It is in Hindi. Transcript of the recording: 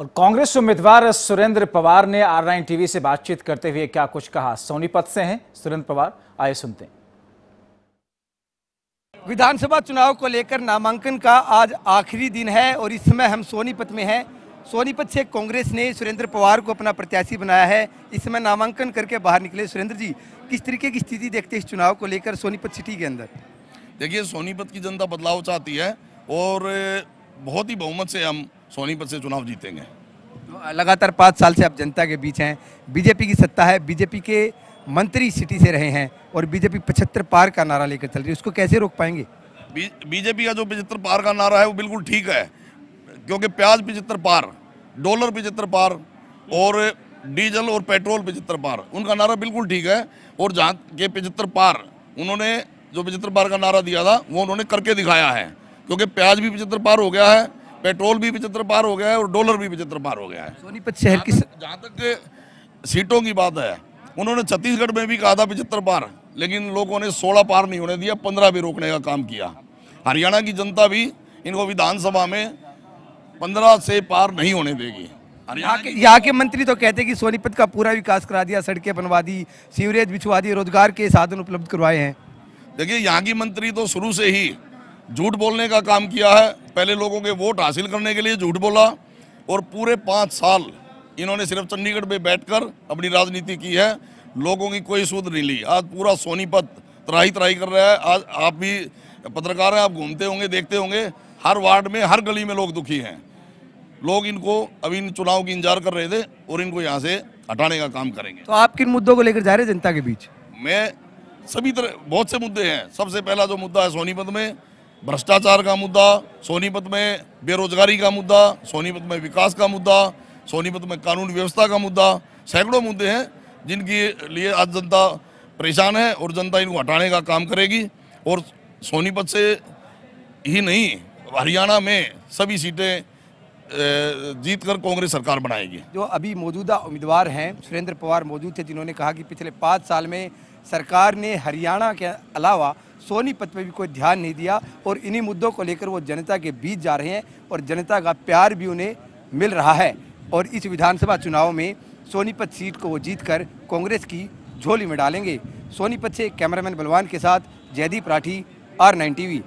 और कांग्रेस उम्मीदवार सुरेंद्र पवार ने आर नाइन टीवी से बातचीत करते हुए क्या कुछ कहा? सोनीपत से हैं सुरेंद्र पवार आइए सुनते हैं। विधानसभा चुनाव को लेकर नामांकन का आज आखिरी दिन है और इस समय हम सोनीपत में हैं। सोनीपत से कांग्रेस ने सुरेंद्र पवार को अपना प्रत्याशी बनाया है। इस समय नामांकन करके बाहर निकले। सुरेंद्र जी किस तरीके की स्थिति देखते हैं इस चुनाव को लेकर सोनीपत सिटी के अंदर? देखिए सोनीपत की जनता बदलाव चाहती है और बहुत ही बहुमत से हम सोनीपत से चुनाव जीतेंगे। तो लगातार पाँच साल से आप जनता के बीच हैं। बीजेपी की सत्ता है बीजेपी के मंत्री सिटी से रहे हैं और बीजेपी पचहत्तर पार का नारा लेकर चल रही है। उसको कैसे रोक पाएँगे? बी, बीजेपी का जो पचहत्तर पार का नारा है वो बिल्कुल ठीक है क्योंकि प्याज पचहत्तर पार डॉलर पचहत्तर पार और डीजल और पेट्रोल पचहत्तर पार उनका नारा बिल्कुल ठीक है और जहाँ के पचहत्तर पार उन्होंने जो पचहत्तर पार का नारा दिया था वो उन्होंने करके दिखाया है क्योंकि प्याज भी पचहत्तर पार हो गया है पेट्रोल भी पचहत्तर पार हो गया है और डॉलर भी पचहत्तर पार हो गया है। सोनीपत शहर की जहाँ तक सीटों की बात है उन्होंने छत्तीसगढ़ में भी कहा था पचहत्तर पार लेकिन लोगों ने सोलह पार नहीं होने दिया पंद्रह भी रोकने का काम किया। हरियाणा की जनता भी इनको विधानसभा में पंद्रह से पार नहीं होने देगी। यहाँ के यहाँ के मंत्री तो कहते हैं कि सोनीपत का पूरा विकास करा दिया सड़कें बनवा दी सीवरेज बिछवा दी रोज़गार के साधन उपलब्ध करवाए हैं। देखिए यहाँ की मंत्री तो शुरू से ही झूठ बोलने का काम किया है पहले लोगों के वोट हासिल करने के लिए झूठ बोला और पूरे पाँच साल इन्होंने सिर्फ़ चंडीगढ़ में बैठकर अपनी राजनीति की है। लोगों की कोई सूद नहीं ली। आज पूरा सोनीपत त्राही त्राही कर रहा है। आज आप भी पत्रकार हैं आप घूमते होंगे देखते होंगे हर वार्ड में हर गली में लोग दुखी हैं। लोग इनको अभी इन चुनाव की इंतज़ार कर रहे थे और इनको यहाँ से हटाने का काम करेंगे। तो आप किन मुद्दों को लेकर जा रहे हैं जनता के बीच? मैं सभी तरह बहुत से मुद्दे हैं। सबसे पहला जो मुद्दा है सोनीपत में भ्रष्टाचार का मुद्दा, सोनीपत में बेरोजगारी का मुद्दा, सोनीपत में विकास का मुद्दा, सोनीपत में कानून व्यवस्था का मुद्दा, सैकड़ों मुद्दे हैं जिनके लिए आज जनता परेशान है और जनता इनको हटाने का काम करेगी। और सोनीपत से ही नहीं, हरियाणा में सभी सीटें जीत कर कांग्रेस सरकार बनाएगी। जो अभी मौजूदा उम्मीदवार हैं, सुरेंद्र पवार मौजूद थे, जिन्होंने कहा कि पिछले पाँच साल में सरकार ने हरियाणा के अलावा सोनीपत में भी कोई ध्यान नहीं दिया और इन्हीं मुद्दों को लेकर वो जनता के बीच जा रहे हैं और जनता का प्यार भी उन्हें मिल रहा है। और इस विधानसभा चुनाव में सोनीपत सीट को वो जीत कर कांग्रेस की झोली में डालेंगे। सोनीपत से कैमरामैन बलवान के साथ Jaideep Rathi, R nine TV.